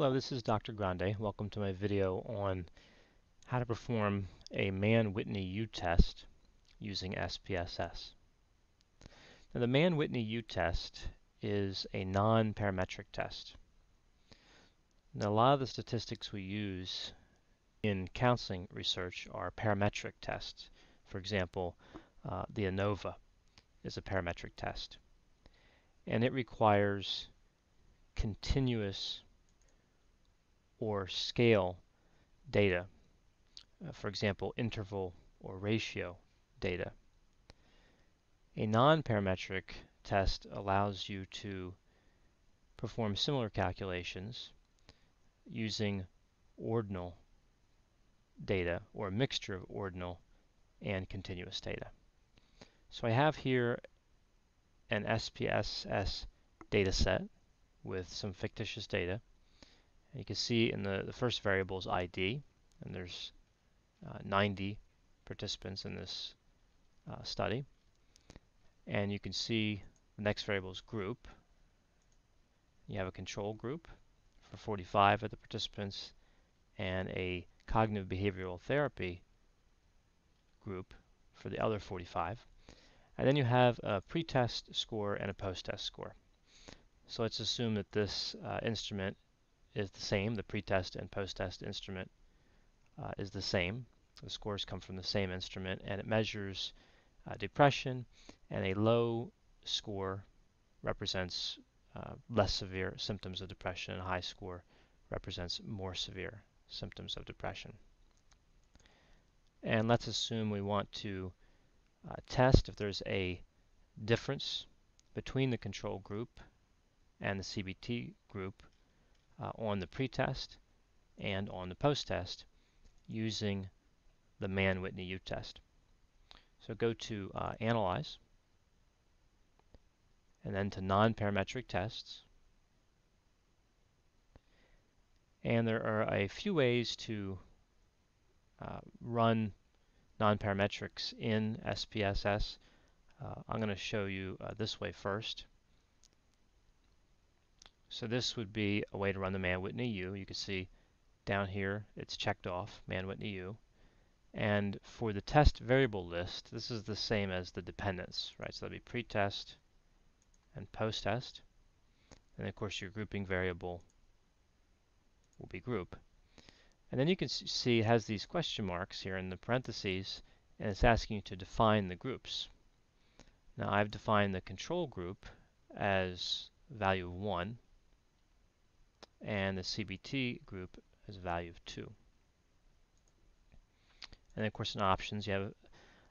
Hello, this is Dr. Grande. Welcome to my video on how to perform a Mann-Whitney U-test using SPSS. Now, the Mann-Whitney U-test is a non-parametric test. Now, a lot of the statistics we use in counseling research are parametric tests. For example, uh, the ANOVA is a parametric test. And it requires continuous or scale data, uh, for example, interval or ratio data. A non-parametric test allows you to perform similar calculations using ordinal data or a mixture of ordinal and continuous data. So I have here an SPSS data set with some fictitious data. You can see in the, the first variable is ID, and there's uh, 90 participants in this uh, study. And you can see the next variable is group. You have a control group for 45 of the participants and a cognitive behavioral therapy group for the other 45. And then you have a pretest score and a post-test score. So let's assume that this uh, instrument is the same. The pretest and post-test instrument uh, is the same. The scores come from the same instrument and it measures uh, depression and a low score represents uh, less severe symptoms of depression and a high score represents more severe symptoms of depression. And let's assume we want to uh, test if there's a difference between the control group and the CBT group uh, on the pretest and on the post-test using the Mann-Whitney U-test. So go to uh, Analyze, and then to Non-Parametric Tests. And there are a few ways to uh, run non-parametrics in SPSS. Uh, I'm going to show you uh, this way first. So this would be a way to run the Mann-Whitney U. You can see down here it's checked off, Mann-Whitney U. And for the test variable list, this is the same as the dependence, right? So that'd be pre-test and post-test. And of course your grouping variable will be group. And then you can see it has these question marks here in the parentheses, and it's asking you to define the groups. Now I've defined the control group as value of 1, and the CBT group as a value of 2. And of course in options you have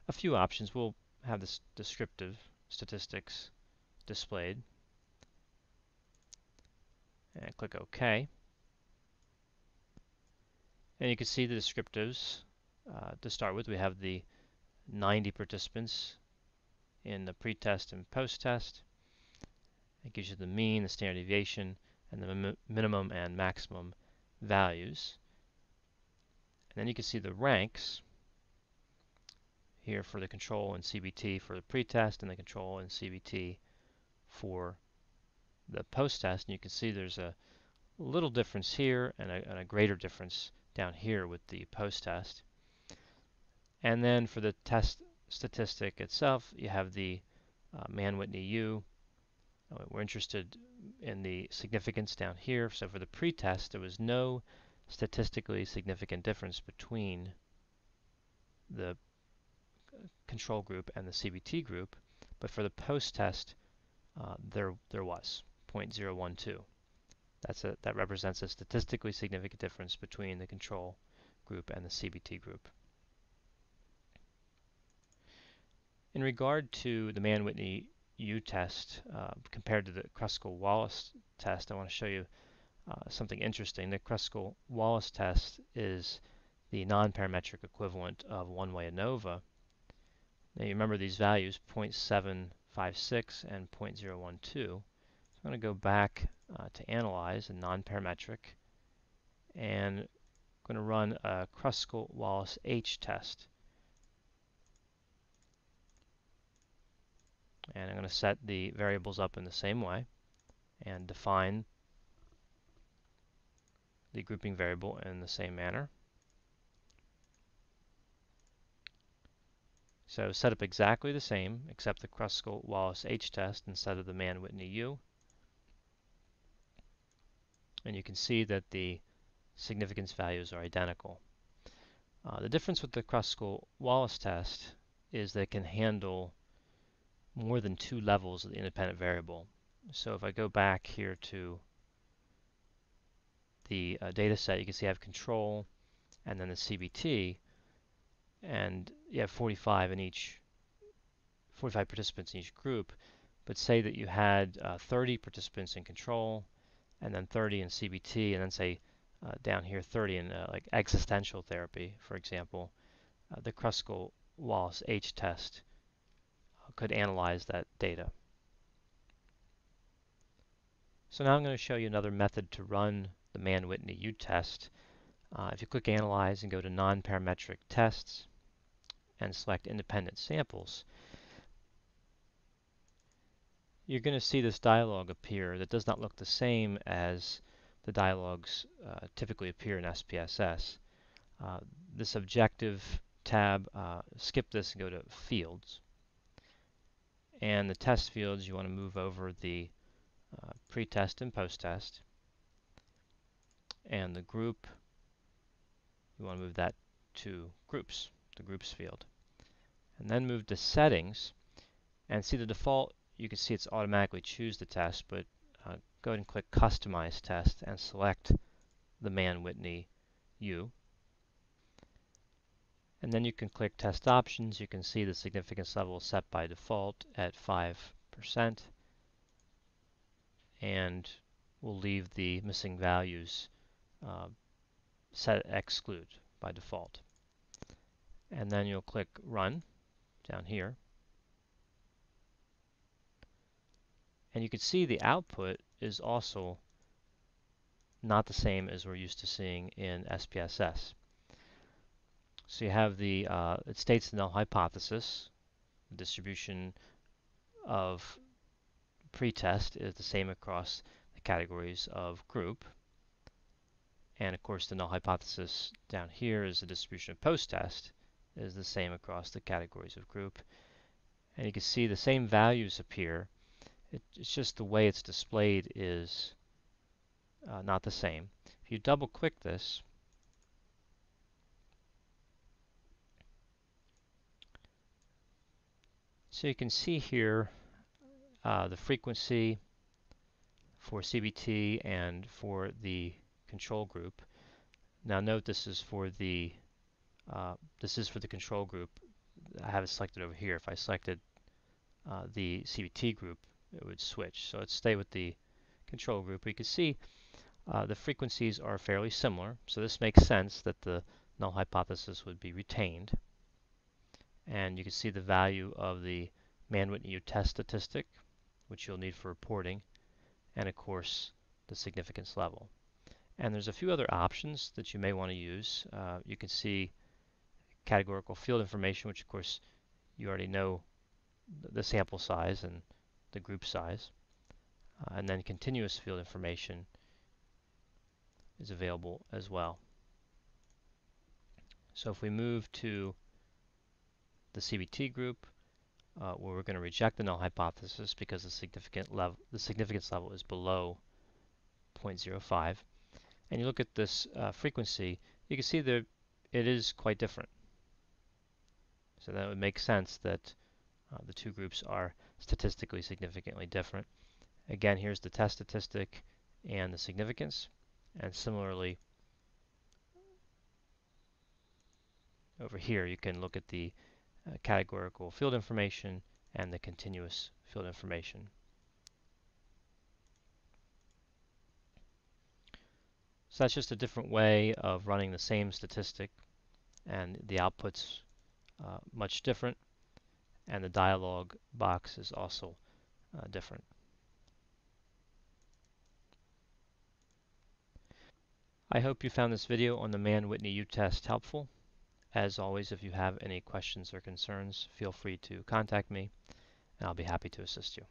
a few options. We'll have this descriptive statistics displayed. And click OK. And you can see the descriptives. Uh, to start with, we have the 90 participants in the pre-test and post-test. It gives you the mean, the standard deviation, and the minimum and maximum values. And then you can see the ranks here for the control and CBT for the pretest and the control and CBT for the post-test. And you can see there's a little difference here and a, and a greater difference down here with the post-test. And then for the test statistic itself, you have the uh, Mann-Whitney U. Uh, we're interested in the significance down here. So for the pretest, there was no statistically significant difference between the control group and the CBT group, but for the post-test, uh, there there was 0.012. That's a, that represents a statistically significant difference between the control group and the CBT group. In regard to the Mann-Whitney U test uh, compared to the Kruskal-Wallis test, I want to show you uh, something interesting. The Kruskal-Wallis test is the non-parametric equivalent of one-way ANOVA. Now you remember these values, 0.756 and 0.012. So I'm going to go back uh, to analyze a non-parametric and I'm going to run a Kruskal-Wallis H test. And I'm going to set the variables up in the same way and define the grouping variable in the same manner. So set up exactly the same, except the Kruskal-Wallis H-test instead of the Mann-Whitney U. And you can see that the significance values are identical. Uh, the difference with the Kruskal-Wallis test is that it can handle more than two levels of the independent variable. So if I go back here to the uh, data set, you can see I have control and then the CBT, and you have 45 in each, 45 participants in each group. But say that you had uh, 30 participants in control, and then 30 in CBT, and then say uh, down here 30 in uh, like existential therapy, for example, uh, the Kruskal-Wallis H test could analyze that data. So now I'm going to show you another method to run the Mann-Whitney U-test. Uh, if you click Analyze and go to Non-Parametric Tests and select Independent Samples, you're going to see this dialog appear that does not look the same as the dialogues uh, typically appear in SPSS. Uh, this objective tab, uh, skip this and go to Fields. And the test fields, you want to move over the uh, pre-test and post-test. And the group, you want to move that to groups, the groups field. And then move to settings and see the default, you can see it's automatically choose the test, but uh, go ahead and click customize test and select the Mann-Whitney U. And then you can click test options. You can see the significance level set by default at 5% and we'll leave the missing values uh, set exclude by default. And then you'll click Run down here. And you can see the output is also not the same as we're used to seeing in SPSS. So you have the, uh, it states the null hypothesis, the distribution of pretest is the same across the categories of group. And of course, the null hypothesis down here is the distribution of post-test is the same across the categories of group. And you can see the same values appear. It, it's just the way it's displayed is uh, not the same. If you double click this, so you can see here uh, the frequency for CBT and for the control group. Now note this is for the uh, this is for the control group. I have it selected over here. If I selected uh, the CBT group, it would switch. So let's stay with the control group. We can see uh, the frequencies are fairly similar. So this makes sense that the null hypothesis would be retained. And you can see the value of the Mann-Whitney U test statistic which you'll need for reporting, and of course the significance level. And there's a few other options that you may want to use. Uh, you can see categorical field information, which of course you already know the sample size and the group size. Uh, and then continuous field information is available as well. So if we move to the CBT group, uh, where we're going to reject the null hypothesis because the significant level, the significance level is below 0.05. And you look at this uh, frequency, you can see that it is quite different. So that would make sense that uh, the two groups are statistically significantly different. Again, here's the test statistic and the significance. And similarly, over here, you can look at the uh, categorical field information and the continuous field information. So that's just a different way of running the same statistic and the output's uh, much different and the dialog box is also uh, different. I hope you found this video on the Mann-Whitney U-test helpful. As always, if you have any questions or concerns, feel free to contact me, and I'll be happy to assist you.